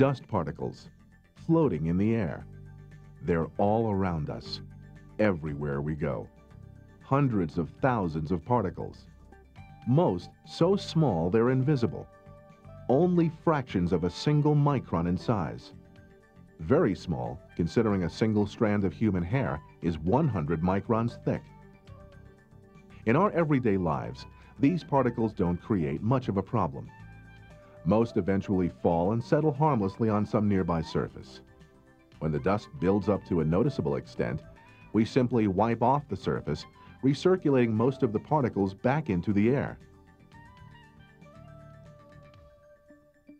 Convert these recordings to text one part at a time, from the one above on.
Dust particles, floating in the air. They're all around us, everywhere we go. Hundreds of thousands of particles. Most so small they're invisible. Only fractions of a single micron in size. Very small, considering a single strand of human hair is 100 microns thick. In our everyday lives, these particles don't create much of a problem. Most eventually fall and settle harmlessly on some nearby surface. When the dust builds up to a noticeable extent, we simply wipe off the surface, recirculating most of the particles back into the air.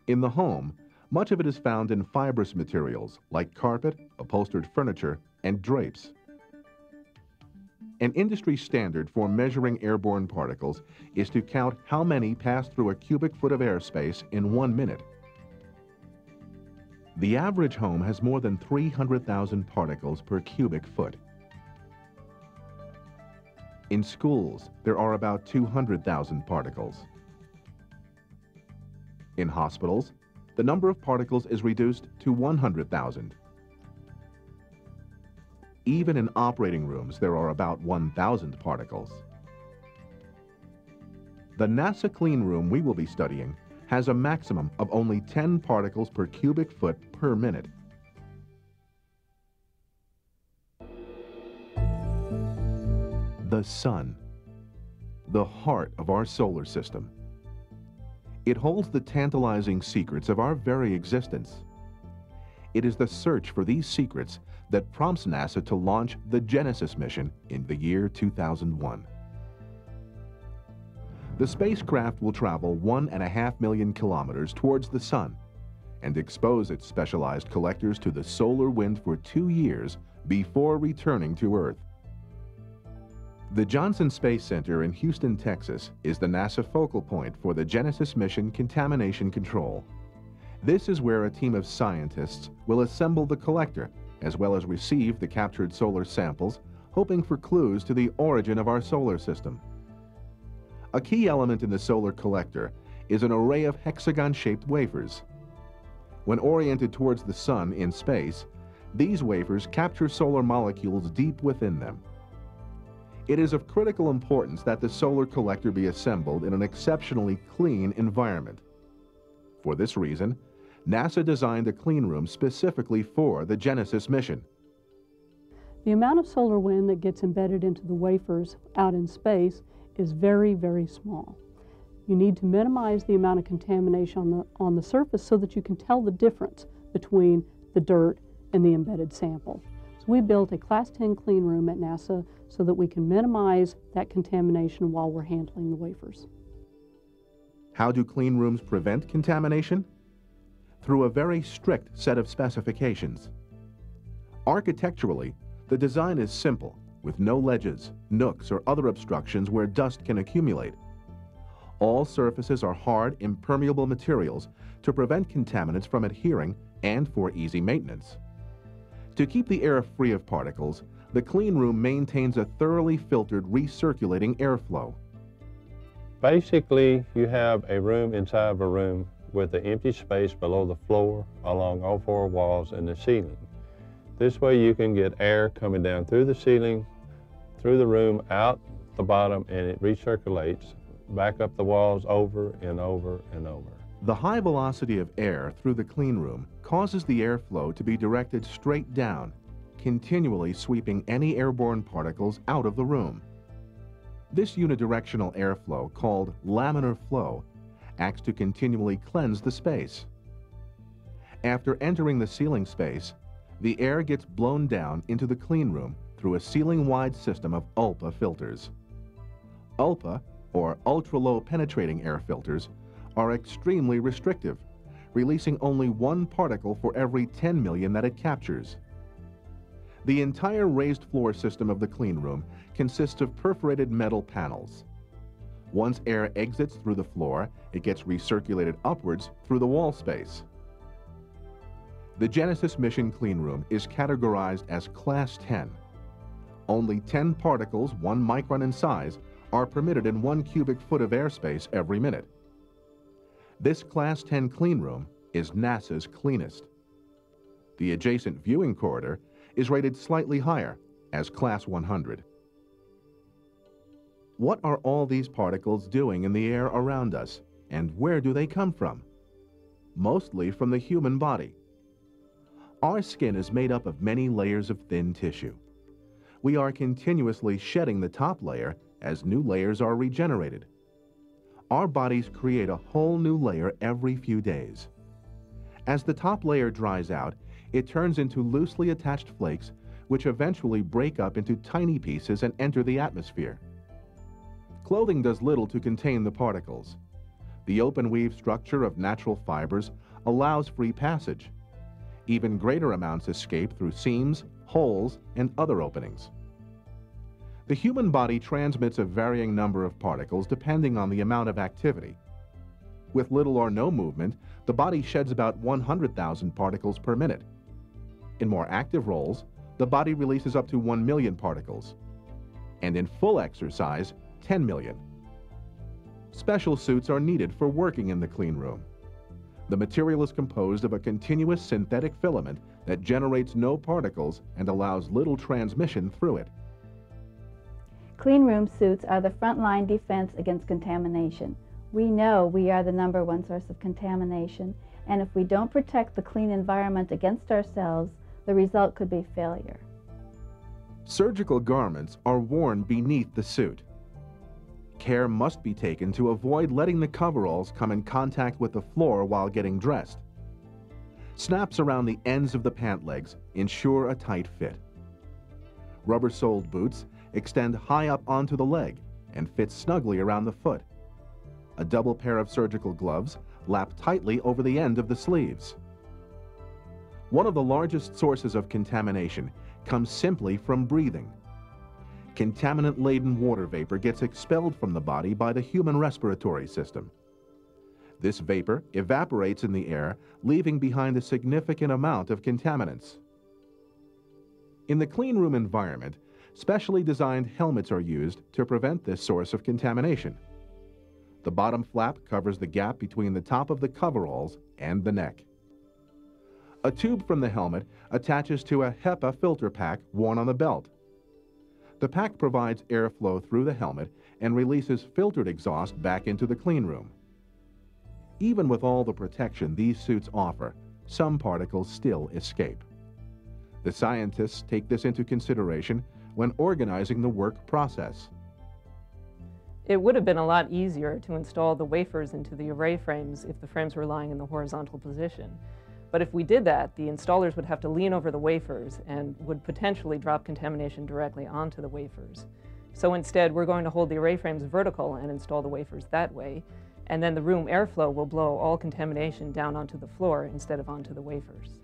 In the home, much of it is found in fibrous materials like carpet, upholstered furniture, and drapes. An industry standard for measuring airborne particles is to count how many pass through a cubic foot of airspace in one minute. The average home has more than 300,000 particles per cubic foot. In schools, there are about 200,000 particles. In hospitals, the number of particles is reduced to 100,000. Even in operating rooms, there are about 1,000 particles. The NASA clean room we will be studying has a maximum of only 10 particles per cubic foot per minute. The Sun, the heart of our solar system. It holds the tantalizing secrets of our very existence. It is the search for these secrets that prompts NASA to launch the Genesis mission in the year 2001. The spacecraft will travel one and a half million kilometers towards the Sun and expose its specialized collectors to the solar wind for two years before returning to Earth. The Johnson Space Center in Houston, Texas is the NASA focal point for the Genesis mission contamination control. This is where a team of scientists will assemble the collector as well as receive the captured solar samples, hoping for clues to the origin of our solar system. A key element in the solar collector is an array of hexagon-shaped wafers. When oriented towards the sun in space, these wafers capture solar molecules deep within them. It is of critical importance that the solar collector be assembled in an exceptionally clean environment. For this reason, NASA designed a clean room specifically for the Genesis mission. The amount of solar wind that gets embedded into the wafers out in space is very, very small. You need to minimize the amount of contamination on the, on the surface so that you can tell the difference between the dirt and the embedded sample. So we built a Class 10 clean room at NASA so that we can minimize that contamination while we're handling the wafers. How do clean rooms prevent contamination? Through a very strict set of specifications. Architecturally, the design is simple, with no ledges, nooks, or other obstructions where dust can accumulate. All surfaces are hard, impermeable materials to prevent contaminants from adhering and for easy maintenance. To keep the air free of particles, the clean room maintains a thoroughly filtered recirculating airflow. Basically, you have a room inside of a room with the empty space below the floor, along all four walls and the ceiling. This way you can get air coming down through the ceiling, through the room, out the bottom, and it recirculates back up the walls over and over and over. The high velocity of air through the clean room causes the airflow to be directed straight down, continually sweeping any airborne particles out of the room. This unidirectional airflow, called laminar flow, acts to continually cleanse the space. After entering the ceiling space, the air gets blown down into the clean room through a ceiling-wide system of ULPA filters. ULPA, or ultra-low penetrating air filters, are extremely restrictive, releasing only one particle for every 10 million that it captures. The entire raised floor system of the clean room consists of perforated metal panels. Once air exits through the floor, it gets recirculated upwards through the wall space. The Genesis mission cleanroom is categorized as Class 10. Only 10 particles, 1 micron in size, are permitted in 1 cubic foot of airspace every minute. This Class 10 cleanroom, is NASA's cleanest. The adjacent viewing corridor is rated slightly higher as Class 100. What are all these particles doing in the air around us, and where do they come from? Mostly from the human body. Our skin is made up of many layers of thin tissue. We are continuously shedding the top layer as new layers are regenerated. Our bodies create a whole new layer every few days. As the top layer dries out, it turns into loosely attached flakes which eventually break up into tiny pieces and enter the atmosphere. Clothing does little to contain the particles. The open weave structure of natural fibers allows free passage. Even greater amounts escape through seams, holes, and other openings. The human body transmits a varying number of particles depending on the amount of activity. With little or no movement, the body sheds about 100,000 particles per minute. In more active roles, the body releases up to 1 million particles. And in full exercise, 10 million. Special suits are needed for working in the clean room. The material is composed of a continuous synthetic filament that generates no particles and allows little transmission through it. Clean room suits are the frontline defense against contamination. We know we are the number one source of contamination, and if we don't protect the clean environment against ourselves, the result could be failure. Surgical garments are worn beneath the suit. Care must be taken to avoid letting the coveralls come in contact with the floor while getting dressed. Snaps around the ends of the pant legs ensure a tight fit. Rubber-soled boots extend high up onto the leg and fit snugly around the foot. A double pair of surgical gloves lap tightly over the end of the sleeves. One of the largest sources of contamination comes simply from breathing contaminant-laden water vapor gets expelled from the body by the human respiratory system. This vapor evaporates in the air, leaving behind a significant amount of contaminants. In the clean room environment, specially designed helmets are used to prevent this source of contamination. The bottom flap covers the gap between the top of the coveralls and the neck. A tube from the helmet attaches to a HEPA filter pack worn on the belt. The pack provides airflow through the helmet and releases filtered exhaust back into the clean room. Even with all the protection these suits offer, some particles still escape. The scientists take this into consideration when organizing the work process. It would have been a lot easier to install the wafers into the array frames if the frames were lying in the horizontal position. But if we did that, the installers would have to lean over the wafers and would potentially drop contamination directly onto the wafers. So instead, we're going to hold the array frames vertical and install the wafers that way, and then the room airflow will blow all contamination down onto the floor instead of onto the wafers.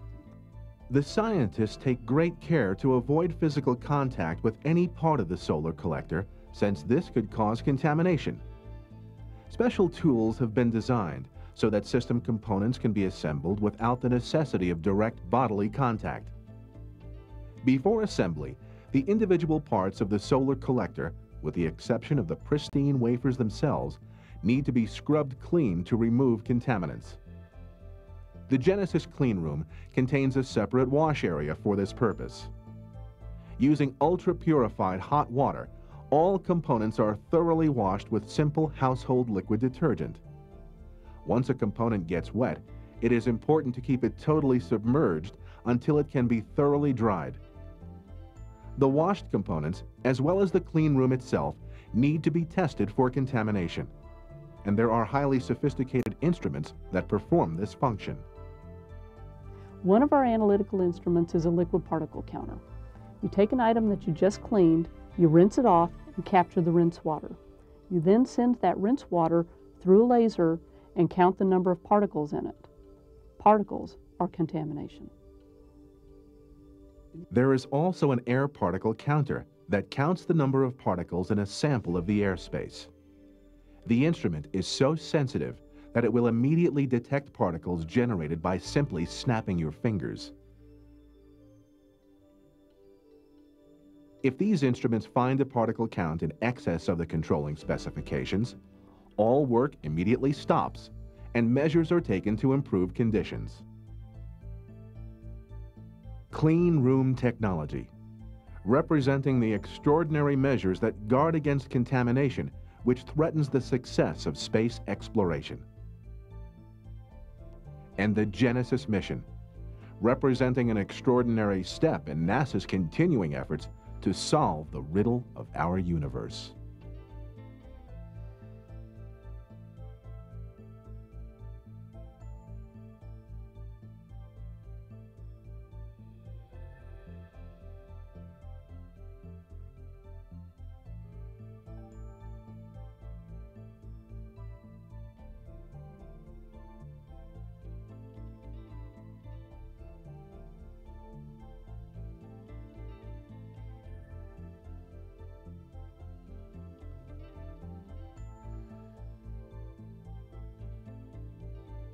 The scientists take great care to avoid physical contact with any part of the solar collector since this could cause contamination. Special tools have been designed so that system components can be assembled without the necessity of direct bodily contact. Before assembly, the individual parts of the solar collector, with the exception of the pristine wafers themselves, need to be scrubbed clean to remove contaminants. The Genesis cleanroom contains a separate wash area for this purpose. Using ultra-purified hot water, all components are thoroughly washed with simple household liquid detergent. Once a component gets wet, it is important to keep it totally submerged until it can be thoroughly dried. The washed components, as well as the clean room itself, need to be tested for contamination. And there are highly sophisticated instruments that perform this function. One of our analytical instruments is a liquid particle counter. You take an item that you just cleaned, you rinse it off, and capture the rinse water. You then send that rinse water through a laser and count the number of particles in it. Particles are contamination. There is also an air particle counter that counts the number of particles in a sample of the airspace. The instrument is so sensitive that it will immediately detect particles generated by simply snapping your fingers. If these instruments find a particle count in excess of the controlling specifications, all work immediately stops and measures are taken to improve conditions. Clean room technology, representing the extraordinary measures that guard against contamination which threatens the success of space exploration. And the Genesis mission, representing an extraordinary step in NASA's continuing efforts to solve the riddle of our universe.